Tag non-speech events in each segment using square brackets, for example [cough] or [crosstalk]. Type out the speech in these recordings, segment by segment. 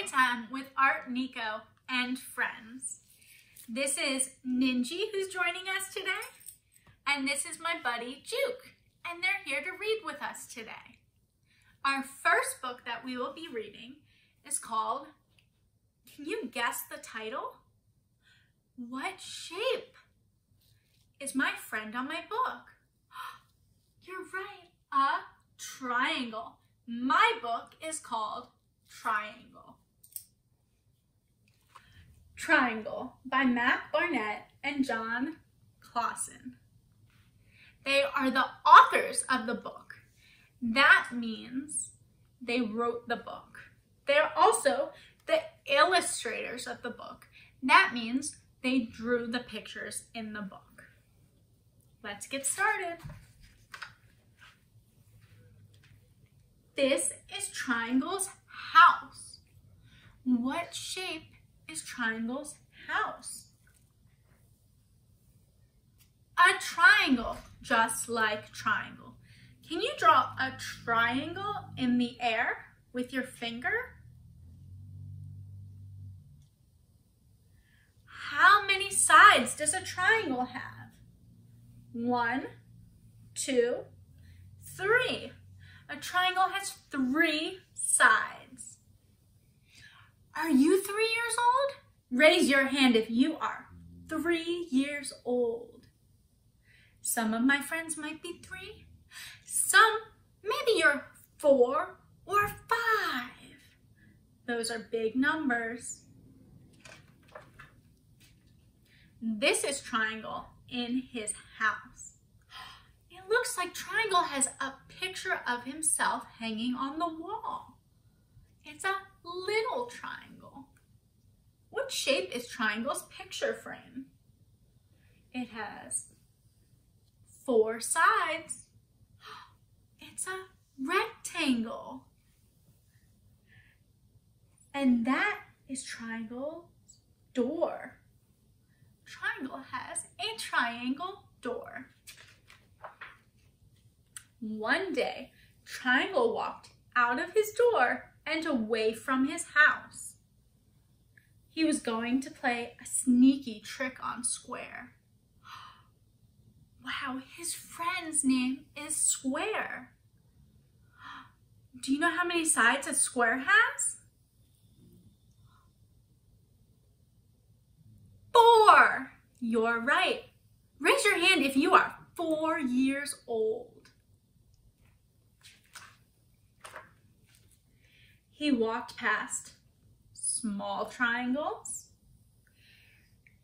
story time with Art Nico and friends. This is Ninji who's joining us today, and this is my buddy Juke, and they're here to read with us today. Our first book that we will be reading is called, can you guess the title? What shape is my friend on my book? [gasps] You're right, a triangle. My book is called Triangle. Triangle by Mac Barnett and Jon Klassen. They are the authors of the book. That means they wrote the book. They're also the illustrators of the book. That means they drew the pictures in the book. Let's get started. This is Triangle's house. What shape is Triangle's house? A triangle, just like Triangle. Can you draw a triangle in the air with your finger? How many sides does a triangle have? One, two, three. A triangle has three sides. Are you three years old? Raise your hand if you are three years old. Some of my friends might be three. Some, maybe you're four or five. Those are big numbers. This is Triangle in his house. It looks like Triangle has a picture of himself hanging on the wall. It's a little triangle. What shape is Triangle's picture frame? It has four sides. [gasps] It's a rectangle. And that is Triangle's door. Triangle has a triangle door. One day, Triangle walked out of his door and away from his house. He was going to play a sneaky trick on Square. Wow, his friend's name is Square. Do you know how many sides a square has? Four. You're right. Raise your hand if you are four years old. He walked past small triangles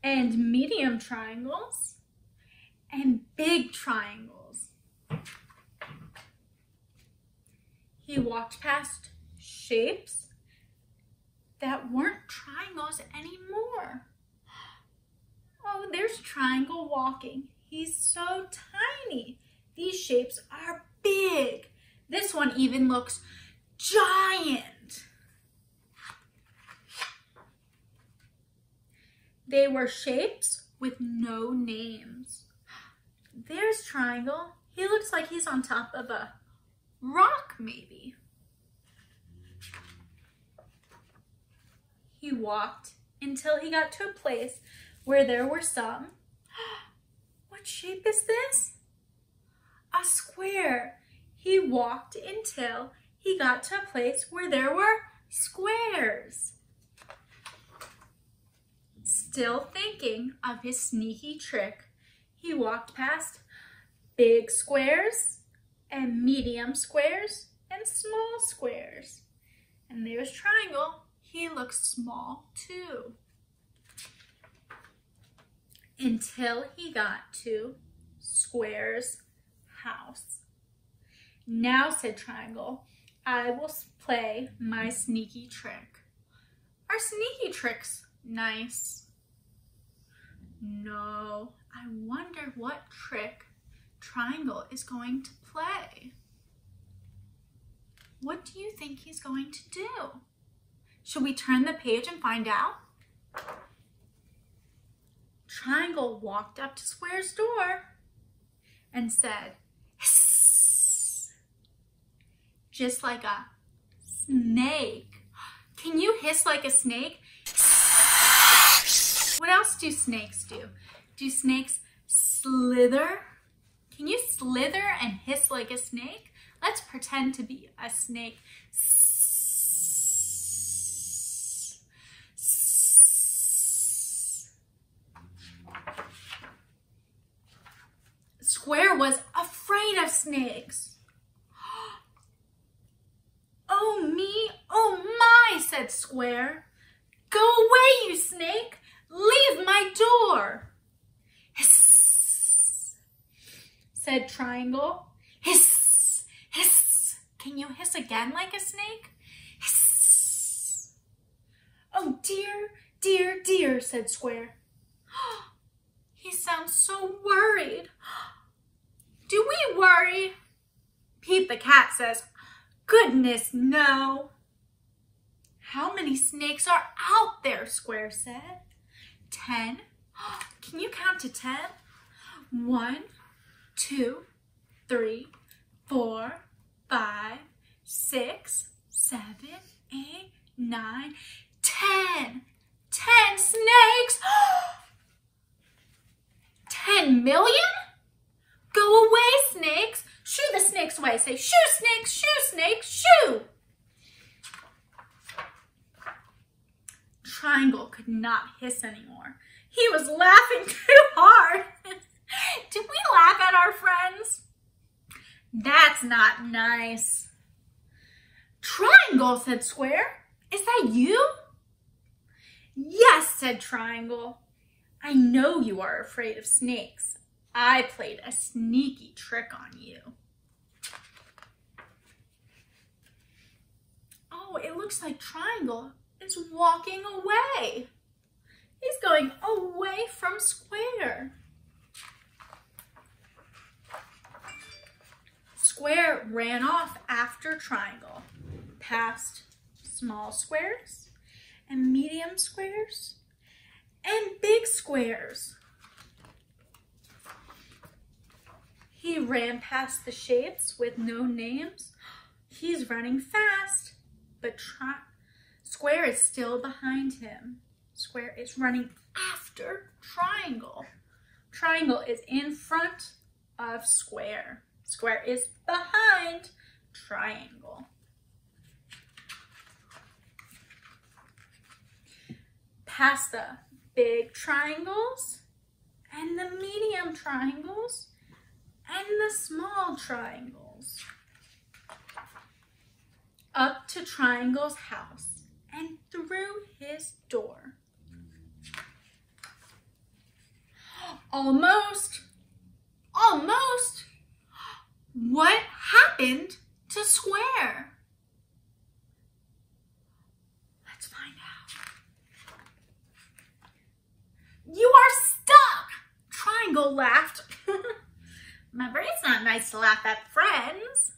and medium triangles and big triangles. He walked past shapes that weren't triangles anymore. Oh, there's triangle walking. He's so tiny. These shapes are big. This one even looks giant. They were shapes with no names. There's Triangle. He looks like he's on top of a rock, maybe. He walked until he got to a place where there were some. [gasps] What shape is this? A square. He walked until he got to a place where there were squares. Still thinking of his sneaky trick, he walked past big squares and medium squares and small squares. And there's Triangle. He looks small too. Until he got to Square's house. Now, said Triangle, I will play my sneaky trick. Are sneaky tricks nice? No, I wonder what trick Triangle is going to play. What do you think he's going to do? Should we turn the page and find out? Triangle walked up to Square's door and said, Hiss, just like a snake. Can you hiss like a snake? What else do snakes do? Do snakes slither? Can you slither and hiss like a snake? Let's pretend to be a snake. Square was afraid of snakes. [gasps] Oh me, oh my, said Square. Go away, you snake! Leave my door! Hiss, said Triangle. Hiss, hiss. Can you hiss again like a snake? Hiss. Oh dear, dear, dear, said Square. [gasps] He sounds so worried. [gasps] Do we worry? Pete the cat says, Goodness, no. How many snakes are out there? Square said. Ten. [gasps] Can you count to ten? One, two, three, four, five, six, seven, eight, nine, ten. Ten snakes! [gasps] Ten million? Go away, snakes! Shoo the snakes away. Say, shoo, snakes, shoo, snakes, shoo! Triangle could not hiss anymore. He was laughing [laughs] too hard. [laughs] Did we laugh at our friends? That's not nice. Triangle, said Square. Is that you? Yes, said Triangle. I know you are afraid of snakes. I played a sneaky trick on you. Oh, it looks like Triangle is walking away. He's going away from Square. Square ran off after Triangle, past small squares and medium squares and big squares. He ran past the shapes with no names. He's running fast, but Square is still behind him. Square is running after Triangle. Triangle is in front of Square. Square is behind Triangle. Past the big triangles and the medium triangles and the small triangles. Up to Triangle's house and through his door. Almost, almost. What happened to Square? Let's find out. You are stuck! Triangle laughed. [laughs] Remember, it's not nice to laugh at friends.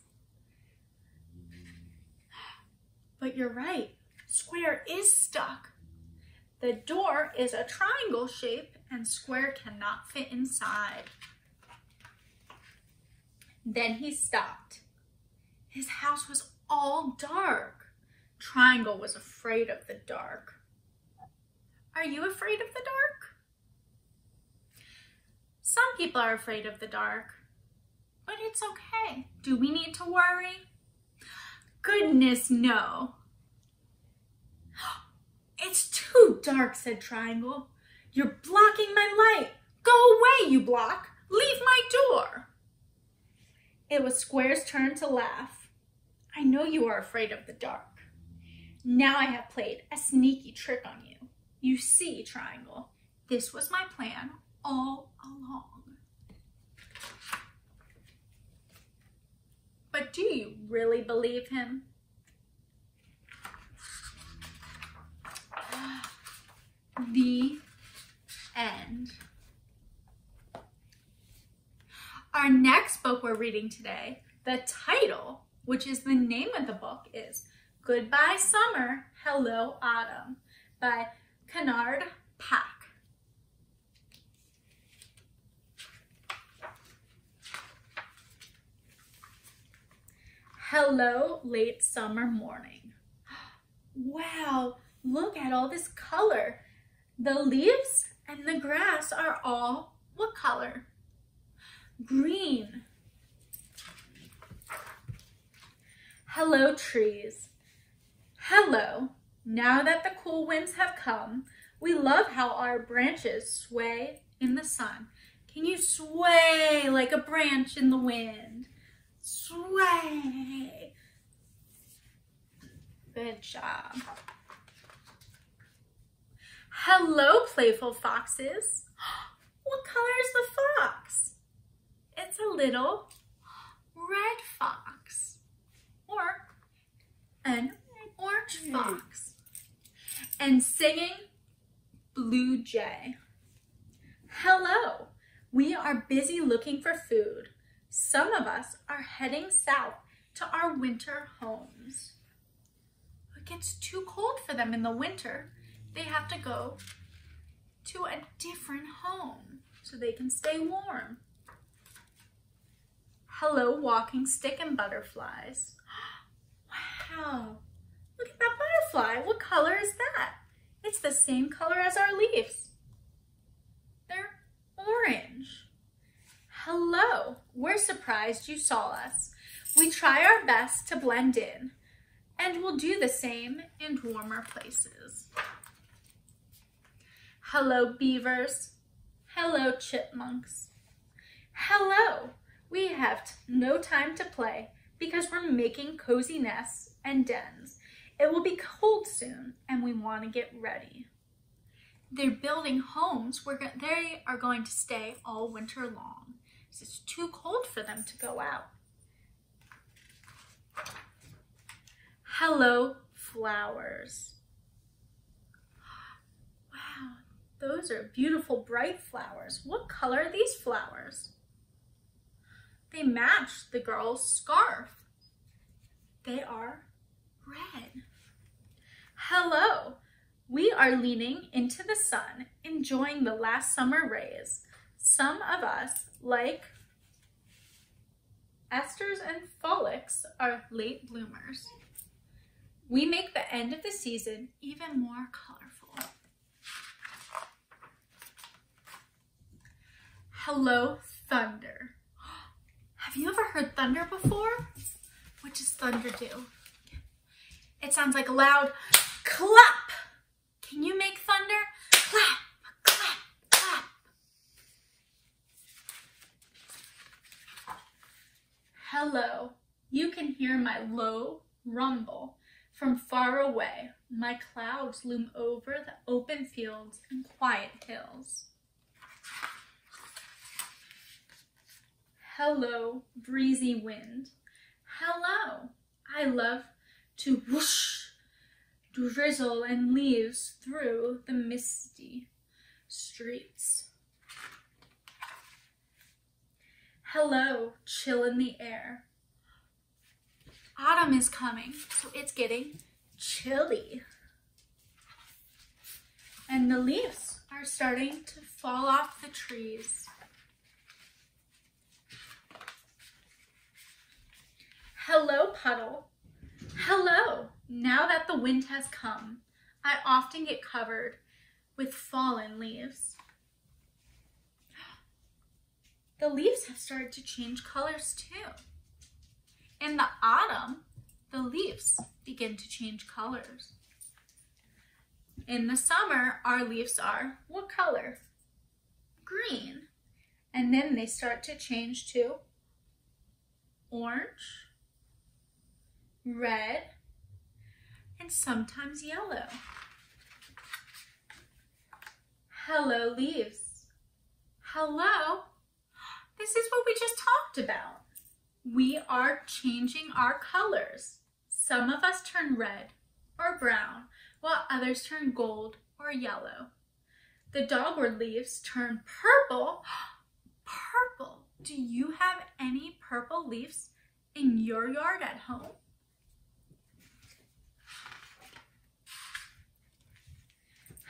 But you're right, square is stuck. The door is a triangle shape and square cannot fit inside. Then he stopped. His house was all dark. Triangle was afraid of the dark. Are you afraid of the dark? Some people are afraid of the dark but it's okay. Do we need to worry? Goodness, no. It's too dark, said Triangle. You're blocking my light. Go away, you block. Leave my door. It was Square's turn to laugh. I know you are afraid of the dark. Now I have played a sneaky trick on you. You see, Triangle, this was my plan all along. But do you really believe him? The end. Our next book we're reading today, the title, which is the name of the book, is Goodbye Summer, Hello Autumn by Kenard Pak. Hello, late summer morning. [gasps] Wow, look at all this color. The leaves and the grass are all what color? Green. Hello, trees. Hello. Now that the cool winds have come, we love how our branches sway in the sun. Can you sway like a branch in the wind? Sway. Good job. Hello, playful foxes. [gasps] What color is the fox? It's a little red fox or an orange hmm. fox. And singing blue jay. Hello, we are busy looking for food. Some of us are heading south to our winter homes. It gets too cold for them in the winter. They have to go to a different home so they can stay warm. Hello, walking stick and butterflies. [gasps] Wow, look at that butterfly. What color is that? It's the same color as our leaves. They're orange. Hello, we're surprised you saw us. We try our best to blend in, and we'll do the same in warmer places. Hello, beavers. Hello, chipmunks. Hello, we have no time to play because we're making cozy nests and dens. It will be cold soon, and we want to get ready. They're building homes where they are going to stay all winter long. It's too cold for them to go out. Hello, flowers. Wow, those are beautiful bright flowers. What color are these flowers? They match the girl's scarf. They are red. Hello, we are leaning into the sun, enjoying the last summer rays. Some of us, like asters and phlox, are late bloomers. We make the end of the season even more colorful. Hello, thunder. Have you ever heard thunder before? What does thunder do? It sounds like a loud clap. Can you make thunder? Clap, clap, clap. Hello, you can hear my low rumble. From far away, my clouds loom over the open fields and quiet hills. Hello, breezy wind. Hello, I love to whoosh, drizzle and leaves through the misty streets. Hello, chill in the air. Autumn is coming, so it's getting chilly. And the leaves are starting to fall off the trees. Hello, puddle. Hello! Now that the wind has come, I often get covered with fallen leaves. The leaves have started to change colors too. In the autumn, the leaves begin to change colors. In the summer, our leaves are what color? Green. And then they start to change to orange, red, and sometimes yellow. Hello, leaves. Hello. This is what we just talked about. We are changing our colors. Some of us turn red or brown, while others turn gold or yellow. The dogwood leaves turn purple. [gasps] Purple. Do you have any purple leaves in your yard at home?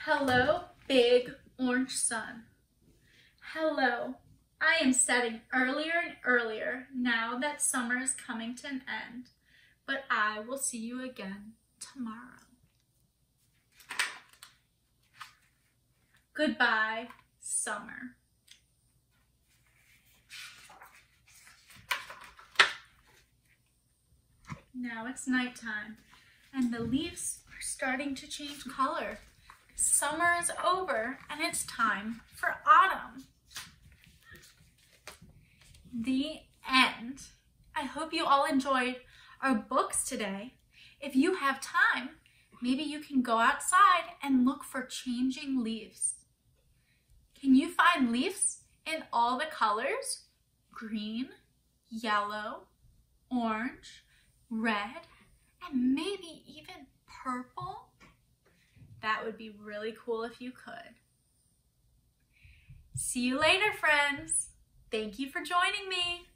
Hello, big orange sun. Hello, I am setting earlier and earlier now that summer is coming to an end, but I will see you again tomorrow. Goodbye, summer. Now it's nighttime and the leaves are starting to change color. Summer is over and it's time for autumn. The end. I hope you all enjoyed our books today. If you have time, maybe you can go outside and look for changing leaves. Can you find leaves in all the colors? Green, yellow, orange, red, and maybe even purple? That would be really cool if you could. See you later, friends. Thank you for joining me.